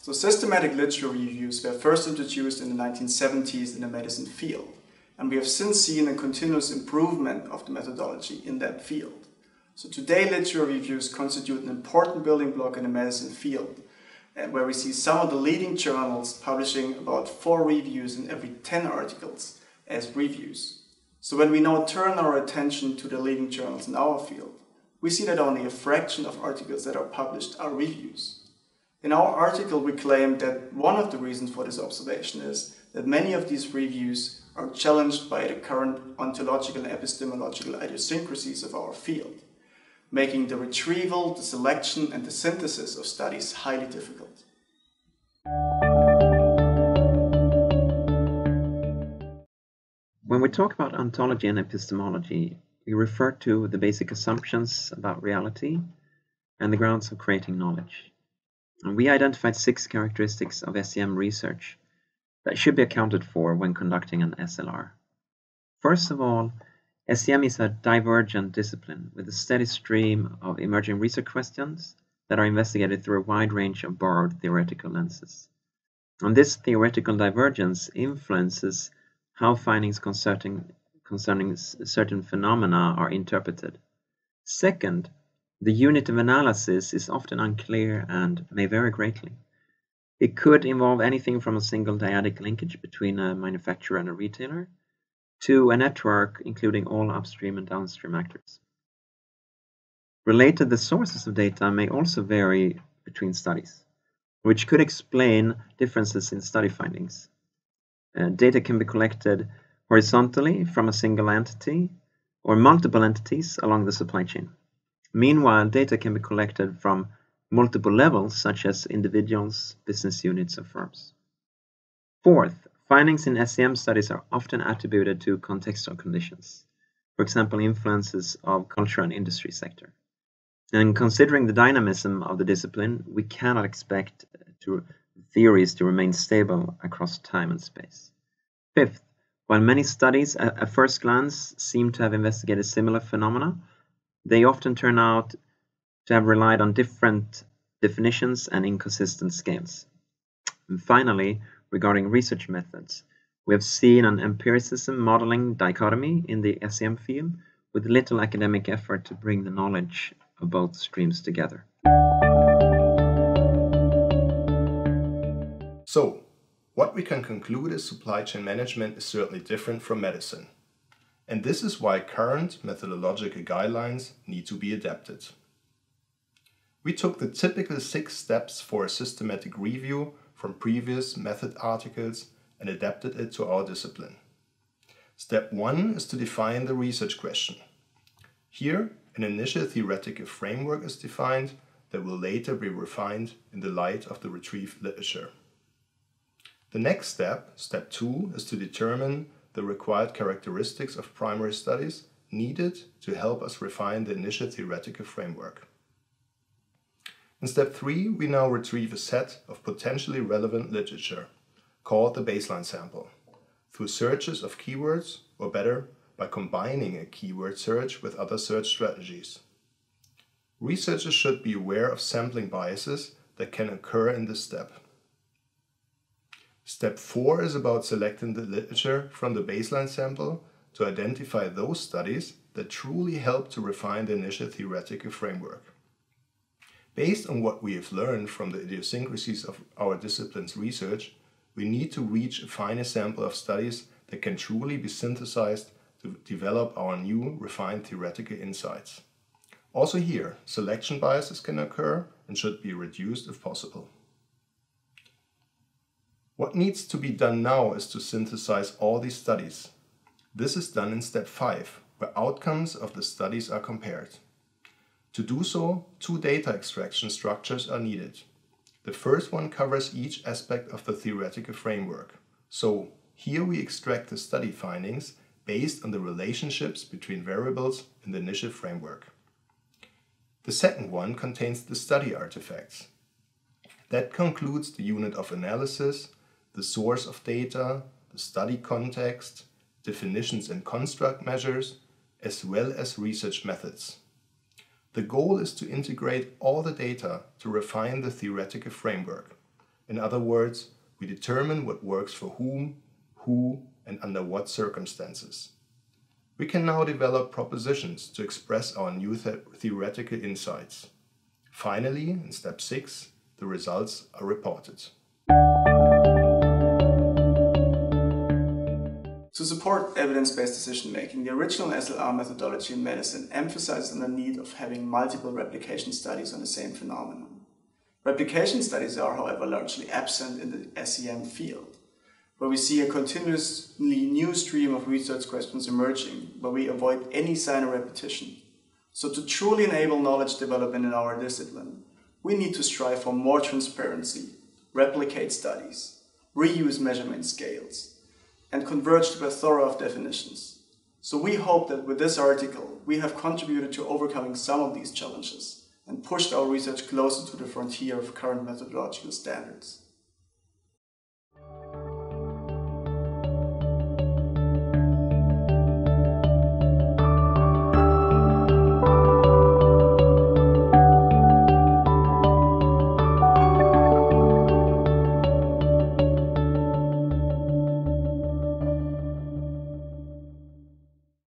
So systematic literature reviews were first introduced in the 1970s in the medicine field, and we have since seen a continuous improvement of the methodology in that field. So today literature reviews constitute an important building block in the medicine field, uh, where we see some of the leading journals publishing about four reviews in every 10 articles as reviews. So when we now turn our attention to the leading journals in our field, we see that only a fraction of articles that are published are reviews. In our article, we claim that one of the reasons for this observation is that many of these reviews are challenged by the current ontological and epistemological idiosyncrasies of our field, making the retrieval, the selection, and the synthesis of studies highly difficult. When we talk about ontology and epistemology, we refer to the basic assumptions about reality and the grounds of creating knowledge. And we identified six characteristics of SCM research that should be accounted for when conducting an SLR. First of all, SCM is a divergent discipline with a steady stream of emerging research questions that are investigated through a wide range of borrowed theoretical lenses. And this theoretical divergence influences how findings concerning, concerning certain phenomena are interpreted. Second, the unit of analysis is often unclear and may vary greatly. It could involve anything from a single dyadic linkage between a manufacturer and a retailer to a network including all upstream and downstream actors. Related, the sources of data may also vary between studies, which could explain differences in study findings. Uh, data can be collected horizontally from a single entity or multiple entities along the supply chain. Meanwhile, data can be collected from multiple levels, such as individuals, business units, or firms. Fourth, findings in SCM studies are often attributed to contextual conditions, for example, influences of culture and industry sector. And considering the dynamism of the discipline, we cannot expect to, theories to remain stable across time and space. Fifth, while many studies at, at first glance seem to have investigated similar phenomena, they often turn out to have relied on different definitions and inconsistent scales. And finally, regarding research methods, we have seen an empiricism modeling dichotomy in the SCM field with little academic effort to bring the knowledge of both streams together. So, what we can conclude is supply chain management is certainly different from medicine and this is why current methodological guidelines need to be adapted. We took the typical six steps for a systematic review from previous method articles and adapted it to our discipline. Step 1 is to define the research question. Here, an initial theoretical framework is defined that will later be refined in the light of the retrieved literature. The next step, step 2, is to determine the required characteristics of primary studies needed to help us refine the initial theoretical framework. In step 3, we now retrieve a set of potentially relevant literature, called the baseline sample, through searches of keywords, or better, by combining a keyword search with other search strategies. Researchers should be aware of sampling biases that can occur in this step. Step 4 is about selecting the literature from the baseline sample to identify those studies that truly help to refine the initial theoretical framework. Based on what we have learned from the idiosyncrasies of our discipline's research, we need to reach a finer sample of studies that can truly be synthesized to develop our new refined theoretical insights. Also here, selection biases can occur and should be reduced if possible. What needs to be done now is to synthesize all these studies. This is done in step 5, where outcomes of the studies are compared. To do so, two data extraction structures are needed. The first one covers each aspect of the theoretical framework. So, here we extract the study findings based on the relationships between variables in the initial framework. The second one contains the study artifacts. That concludes the unit of analysis, the source of data, the study context, definitions and construct measures, as well as research methods. The goal is to integrate all the data to refine the theoretical framework. In other words, we determine what works for whom, who, and under what circumstances. We can now develop propositions to express our new the theoretical insights. Finally, in step 6, the results are reported. To support evidence-based decision-making, the original SLR methodology in medicine emphasizes on the need of having multiple replication studies on the same phenomenon. Replication studies are, however, largely absent in the SCM field, where we see a continuously new stream of research questions emerging, where we avoid any sign of repetition. So to truly enable knowledge development in our discipline, we need to strive for more transparency, replicate studies, reuse measurement scales, and converge to a thorough of definitions. So we hope that with this article, we have contributed to overcoming some of these challenges and pushed our research closer to the frontier of current methodological standards.